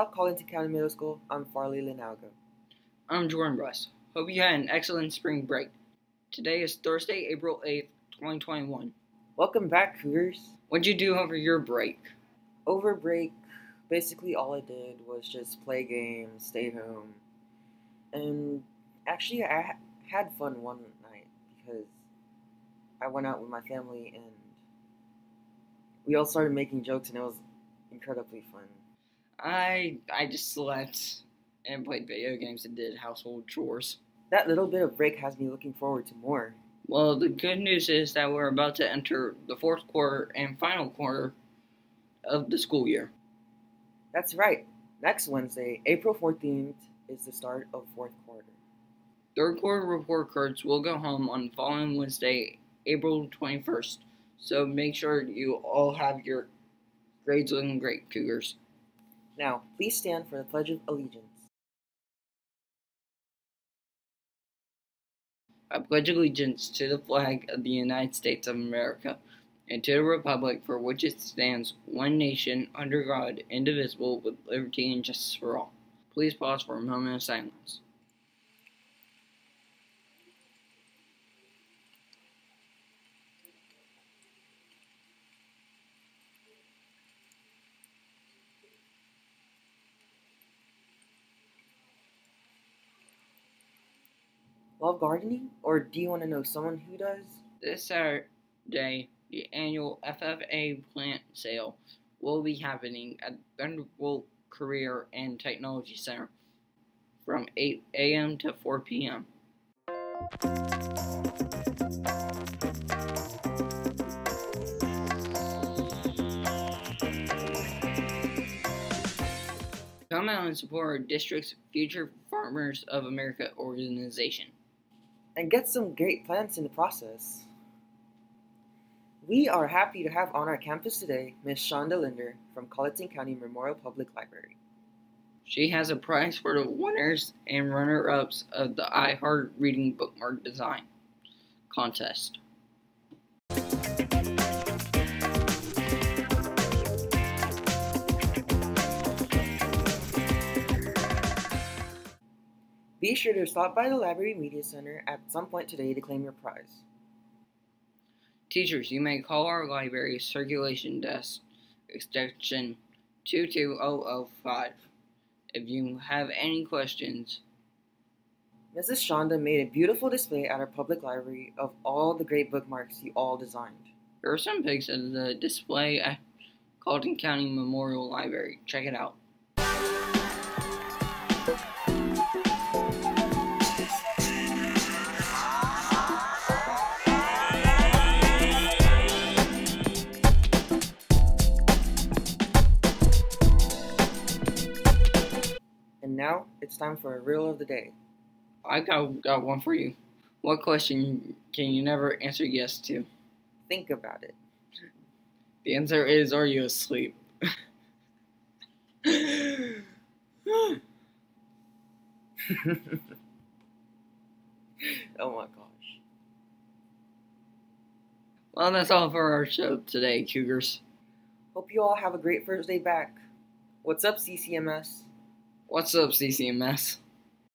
South Colleton County Middle School, I'm Farley Linalgo. I'm Jordan Russ. Hope you had an excellent spring break. Today is Thursday, April 8th, 2021. Welcome back, Cougars. What'd you do over your break? Over break, basically all I did was just play games, stay home, and actually I ha- had fun one night because I went out with my family and we all started making jokes and it was incredibly fun. I I just slept and played video games and did household chores. That little bit of break has me looking forward to more. Well, the good news is that we're about to enter the fourth quarter and final quarter of the school year. That's right. Next Wednesday, April 14th, is the start of fourth quarter. Third quarter report cards will go home on the following Wednesday, April 21st. So make sure you all have your grades looking great, Cougars. Now, please stand for the Pledge of Allegiance. I pledge allegiance to the flag of the United States of America and to the republic for which it stands, one nation, under God, indivisible, with liberty and justice for all. Please pause for a moment of silence. Love gardening? Or do you want to know someone who does? This uh, Saturday, the annual FFA plant sale will be happening at Thunderbolt Career and Technology Center from 8 a.m. to 4 p.m. Come out and support our district's Future Farmers of America organization. And get some great plants in the process. We are happy to have on our campus today Miss Shonda Linder from Colleton County Memorial Public Library. She has a prize for the winners and runner ups of the iHeart Reading Bookmark Design contest. Be sure to stop by the Library Media Center at some point today to claim your prize. Teachers, you may call our library circulation desk extension 22005 if you have any questions. Mrs. Shonda made a beautiful display at our public library of all the great bookmarks you all designed. There are some pics of the display at Colleton County Memorial Library. Check it out. Now it's time for a riddle of the day. I got, got one for you. What question can you never answer yes to? Think about it. The answer is Are you asleep? oh my gosh. well, that's all for our show today, Cougars. Hope you all have a great first day back. What's up, CCMS? What's up, CCMS?